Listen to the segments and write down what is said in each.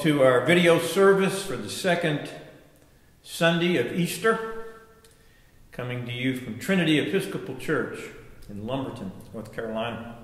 to our video service for the second Sunday of Easter, coming to you from Trinity Episcopal Church in Lumberton, North Carolina.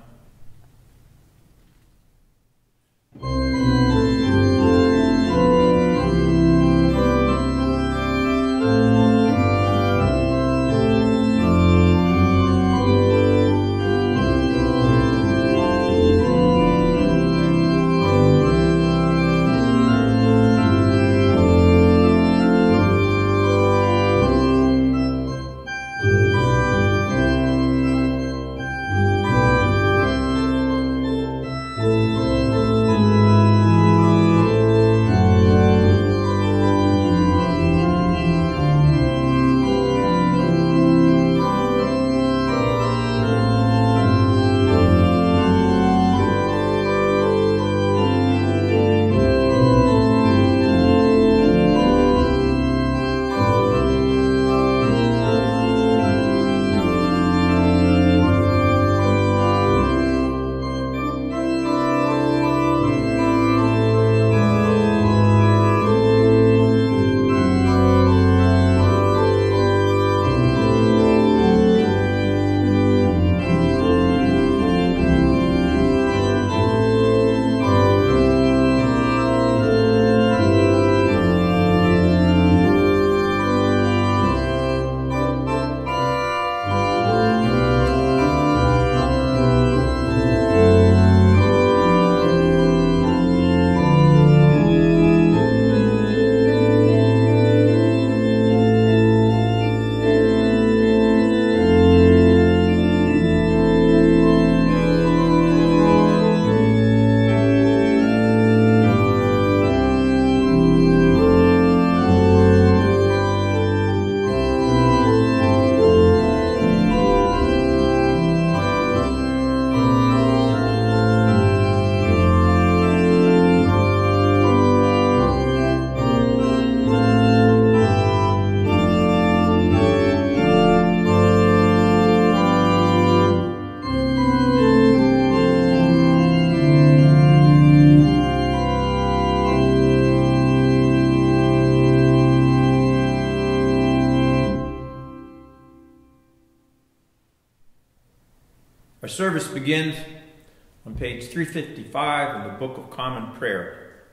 The Book of Common Prayer.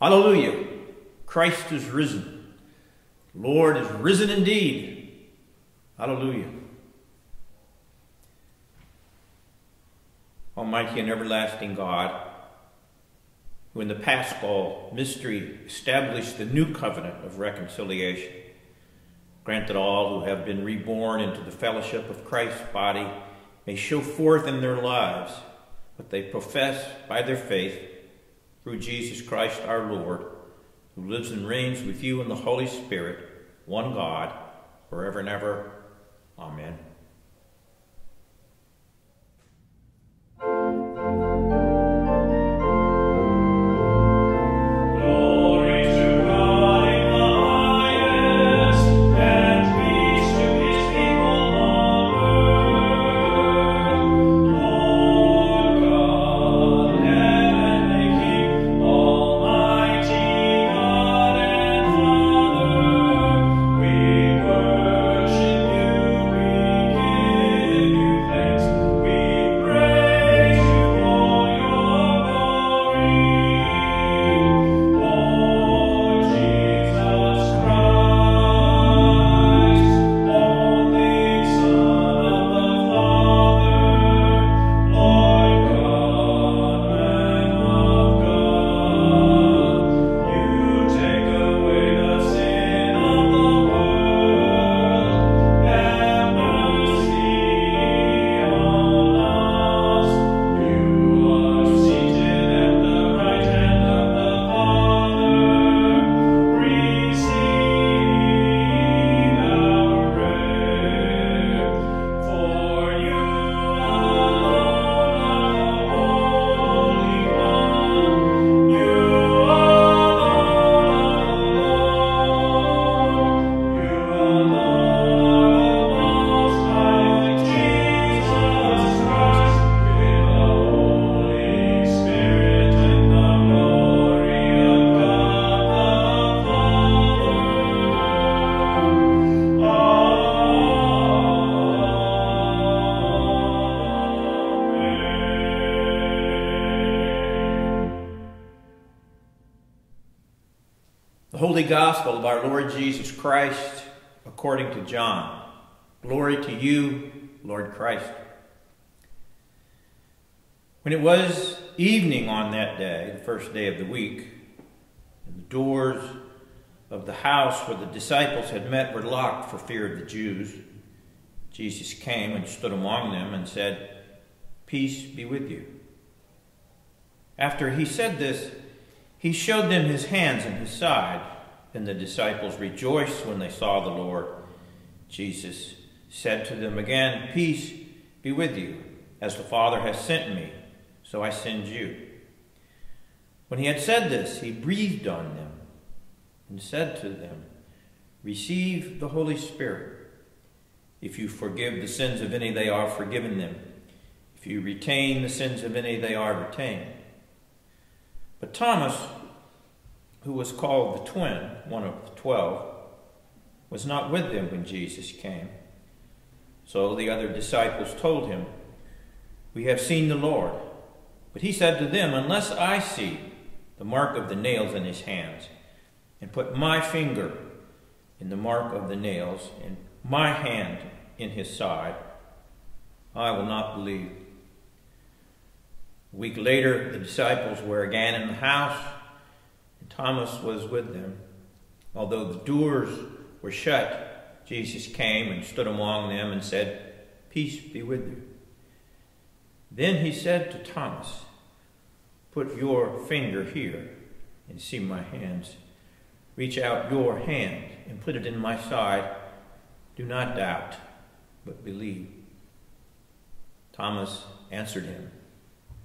Alleluia! Christ is risen. Lord is risen indeed. Alleluia. Almighty and everlasting God, who in the Paschal mystery established the new covenant of reconciliation, grant that all who have been reborn into the fellowship of Christ's body may show forth in their lives what they profess by their faith through Jesus Christ our Lord, who lives and reigns with you in the Holy Spirit, one God, forever and ever. Amen. Lord Jesus Christ according to John. Glory to you, Lord Christ. When it was evening on that day, the first day of the week, and the doors of the house where the disciples had met were locked for fear of the Jews, Jesus came and stood among them and said, Peace be with you. After he said this, he showed them his hands and his side. Then the disciples rejoiced when they saw the Lord. Jesus said to them again, Peace be with you. As the Father has sent me, so I send you. When he had said this, he breathed on them and said to them, Receive the Holy Spirit. If you forgive the sins of any, they are forgiven them. If you retain the sins of any, they are retained. But Thomas, who was called the twin, one of the twelve, was not with them when Jesus came. So the other disciples told him, We have seen the Lord. But he said to them, Unless I see the mark of the nails in his hands, and put my finger in the mark of the nails, and my hand in his side, I will not believe. A week later, the disciples were again in the house, Thomas was with them. Although the doors were shut, Jesus came and stood among them and said, Peace be with you. Then he said to Thomas, Put your finger here and see my hands. Reach out your hand and put it in my side. Do not doubt, but believe. Thomas answered him,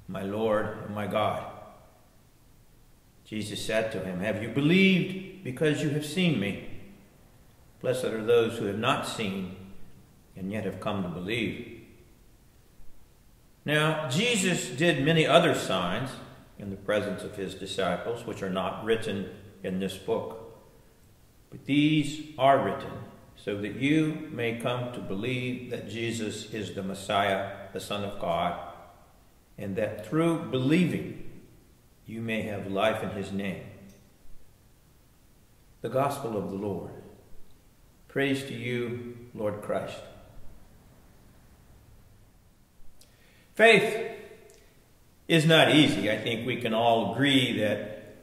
my Lord and my God. Jesus said to him, Have you believed because you have seen me? Blessed are those who have not seen and yet have come to believe. Now, Jesus did many other signs in the presence of his disciples, which are not written in this book. But these are written so that you may come to believe that Jesus is the Messiah, the Son of God and that through believing you may have life in his name. The Gospel of the Lord. Praise to you, Lord Christ. Faith is not easy. I think we can all agree that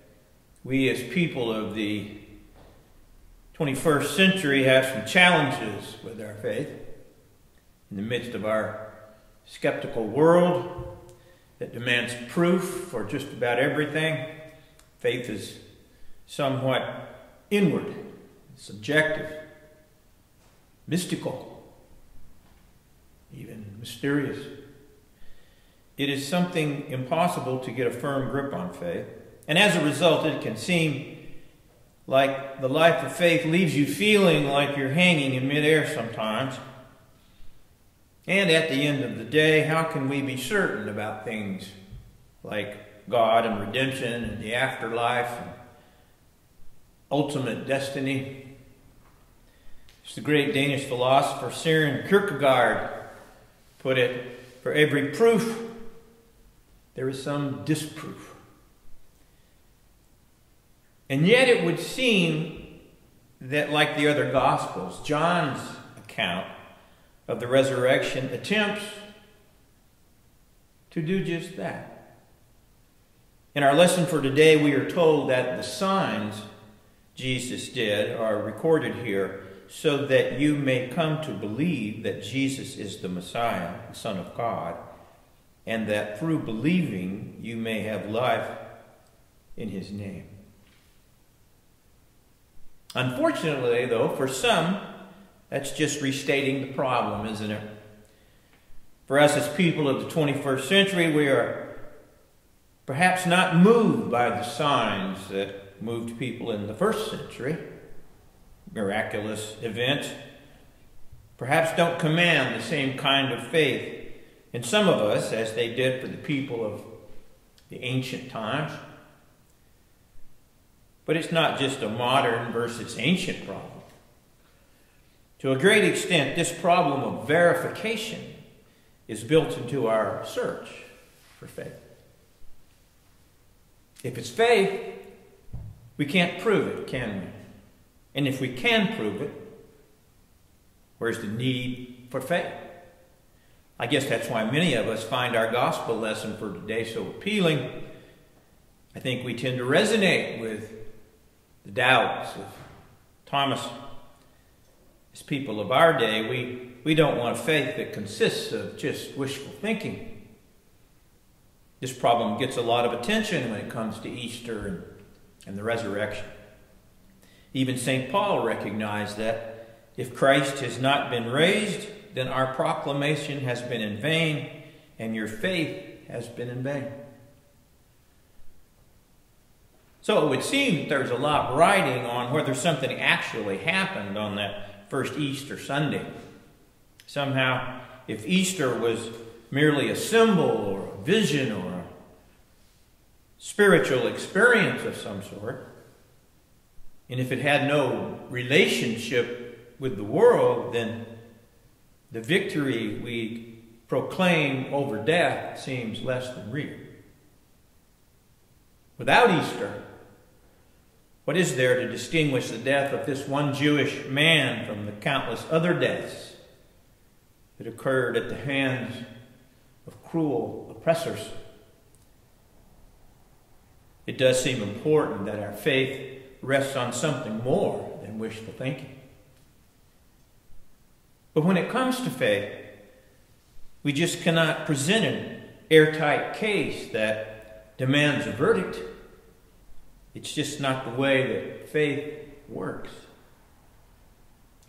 we as people of the 21st century have some challenges with our faith. In the midst of our skeptical world, that demands proof for just about everything. Faith is somewhat inward, subjective, mystical, even mysterious. It is something impossible to get a firm grip on faith. And as a result, it can seem like the life of faith leaves you feeling like you're hanging in midair sometimes. And at the end of the day, how can we be certain about things like God and redemption and the afterlife and ultimate destiny? As the great Danish philosopher Søren Kierkegaard put it, for every proof, there is some disproof. And yet it would seem that, like the other Gospels, John's account of the resurrection attempts to do just that. In our lesson for today, we are told that the signs Jesus did are recorded here so that you may come to believe that Jesus is the Messiah, the Son of God, and that through believing you may have life in his name. Unfortunately, though, for some, that's just restating the problem, isn't it? For us as people of the 21st century, we are perhaps not moved by the signs that moved people in the first century, miraculous events. Perhaps don't command the same kind of faith in some of us as they did for the people of the ancient times. But it's not just a modern versus ancient problem. To a great extent, this problem of verification is built into our search for faith. If it's faith, We can't prove it, can we? And if we can prove it, where's the need for faith? I guess that's why many of us find our gospel lesson for today so appealing. I think we tend to resonate with the doubts of Thomas. As people of our day, we, we don't want a faith that consists of just wishful thinking. This problem gets a lot of attention when it comes to Easter and, and the resurrection. Even St. Paul recognized that if Christ has not been raised, then our proclamation has been in vain and your faith has been in vain. So it would seem that there's a lot riding on whether something actually happened on that first Easter Sunday. Somehow, if Easter was merely a symbol or a vision or a spiritual experience of some sort, and if it had no relationship with the world, then the victory we proclaim over death seems less than real. Without Easter, what is there to distinguish the death of this one Jewish man from the countless other deaths that occurred at the hands of cruel oppressors? It does seem important that our faith rests on something more than wishful thinking. But when it comes to faith, we just cannot present an airtight case that demands a verdict. It's just not the way that faith works.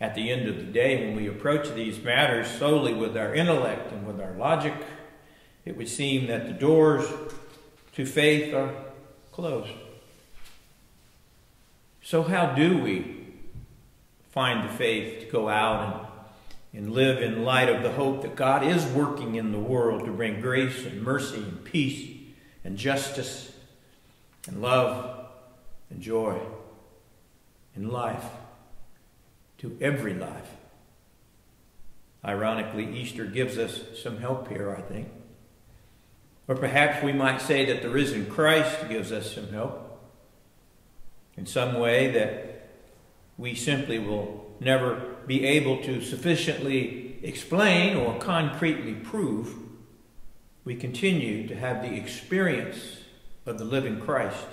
At the end of the day, when we approach these matters solely with our intellect and with our logic, it would seem that the doors to faith are closed. So, how do we find the faith to go out and, and live in light of the hope that God is working in the world to bring grace and mercy and peace and justice and love and joy in life to every life. Ironically, Easter gives us some help here, I think. Or perhaps we might say that the risen Christ gives us some help in some way that we simply will never be able to sufficiently explain or concretely prove. We continue to have the experience of the living Christ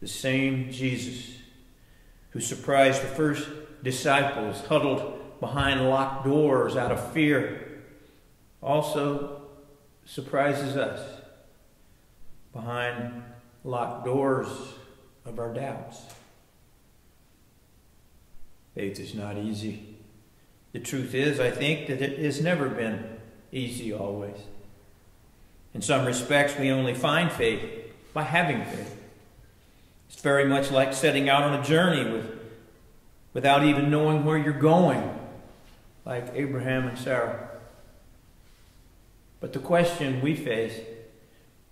the same Jesus who surprised the first disciples huddled behind locked doors out of fear also surprises us behind locked doors of our doubts. Faith is not easy. The truth is, I think, that it has never been easy always. In some respects, we only find faith by having faith. It's very much like setting out on a journey with, without even knowing where you're going, like Abraham and Sarah. But the question we face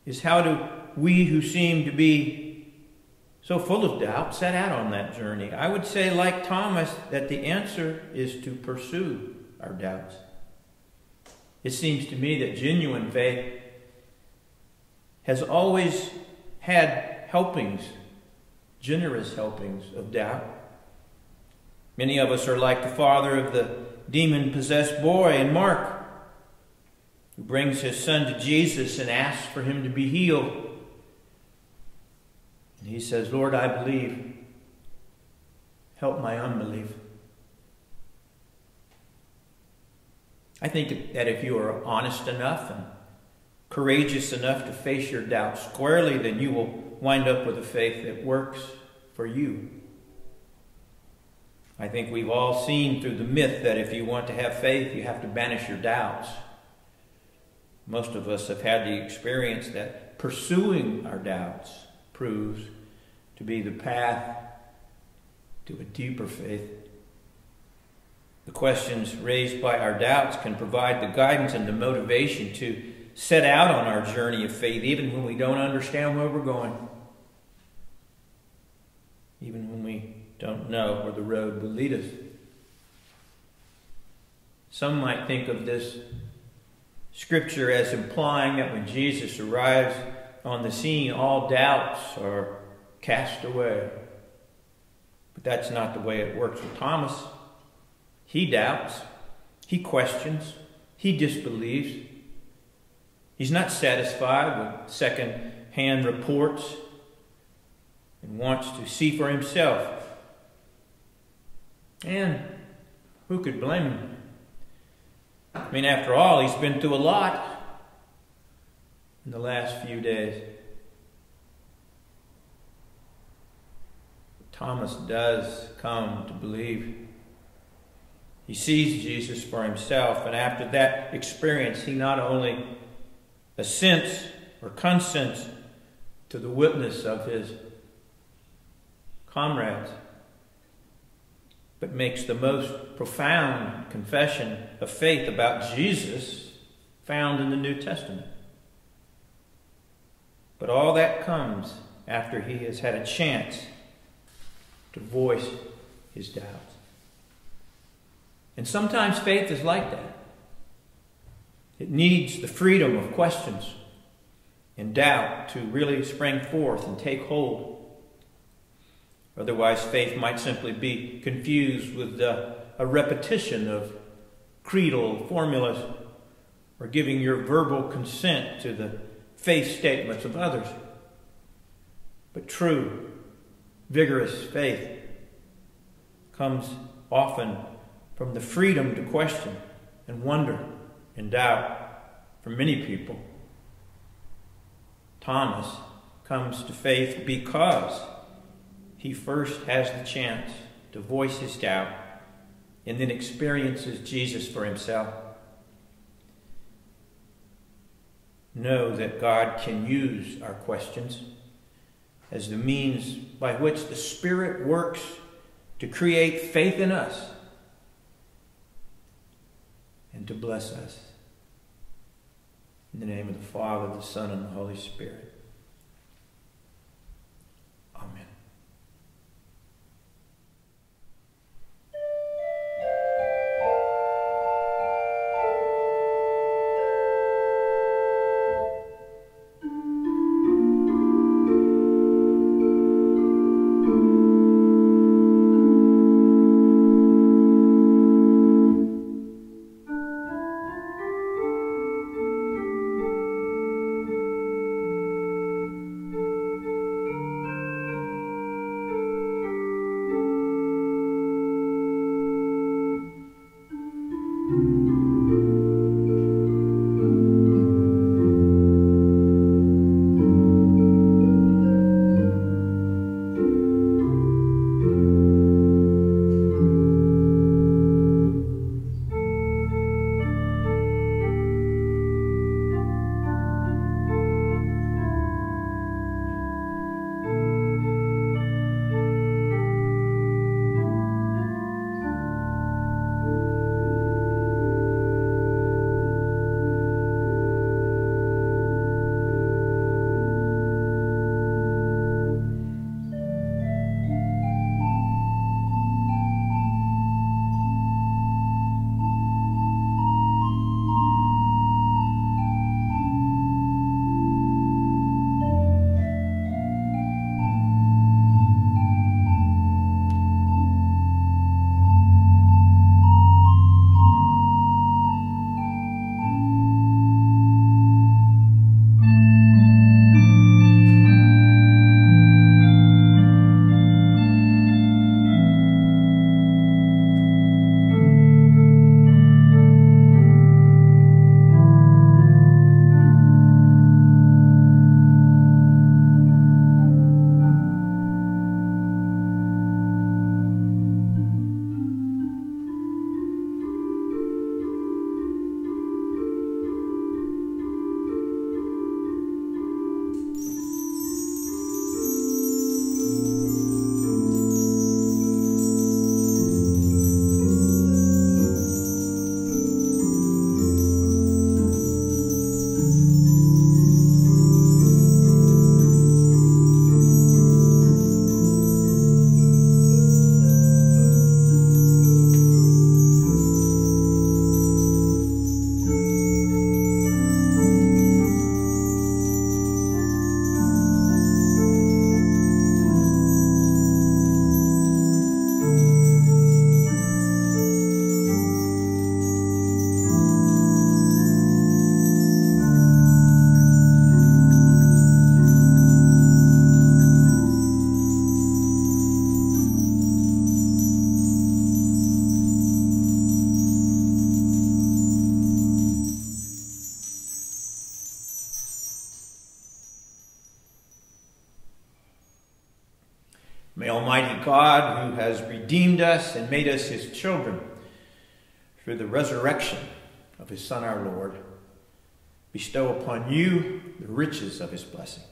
is how do we who seem to be so full of doubt set out on that journey? I would say, like Thomas, that the answer is to pursue our doubts. It seems to me that genuine faith has always had helpings generous helpings of doubt. Many of us are like the father of the demon possessed boy in Mark, who brings his son to Jesus and asks for him to be healed. And he says, Lord, I believe. Help my unbelief. I think that if you are honest enough and courageous enough to face your doubts squarely, then you will wind up with a faith that works for you. I think we've all seen through the myth that if you want to have faith, you have to banish your doubts. Most of us have had the experience that pursuing our doubts proves to be the path to a deeper faith. The questions raised by our doubts can provide the guidance and the motivation to set out on our journey of faith, even when we don't understand where we're going, even when we don't know where the road will lead us. Some might think of this scripture as implying that when Jesus arrives on the scene, all doubts are cast away. But that's not the way it works with Thomas. He doubts, he questions, he disbelieves. He's not satisfied with second hand reports and wants to see for himself. And who could blame him? I mean, after all, he's been through a lot in the last few days. Thomas does come to believe. He sees Jesus for himself, and after that experience, he not only assents or consents to the witness of his comrades, but makes the most profound confession of faith about Jesus found in the New Testament. But all that comes after he has had a chance to voice his doubts. And sometimes faith is like that. It needs the freedom of questions and doubt to really spring forth and take hold. Otherwise, faith might simply be confused with uh, a repetition of creedal formulas or giving your verbal consent to the faith statements of others. But true, vigorous faith comes often from the freedom to question and wonder and doubt for many people. Thomas comes to faith because he first has the chance to voice his doubt and then experiences Jesus for himself. Know that God can use our questions as the means by which the Spirit works to create faith in us and to bless us. In the name of the Father, the Son, and the Holy Spirit. God who has redeemed us and made us his children through the resurrection of his Son our Lord, bestow upon you the riches of his blessing.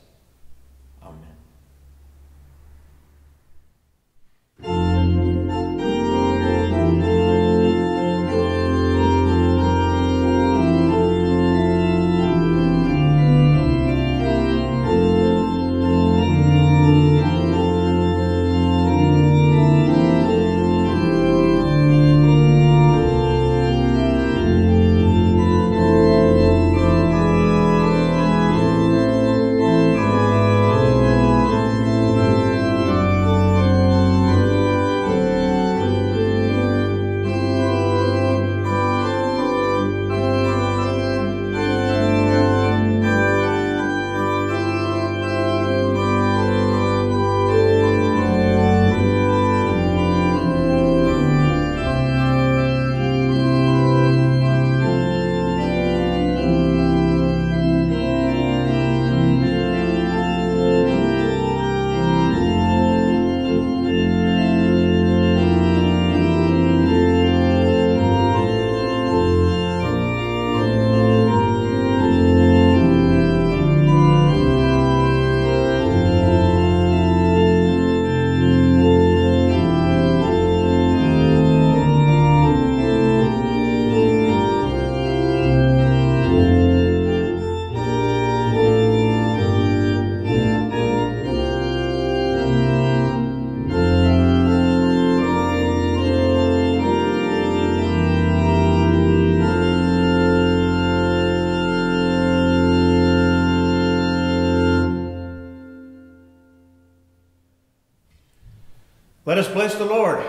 Let us bless the Lord.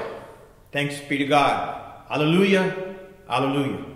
Thanks be to God. Hallelujah. Hallelujah.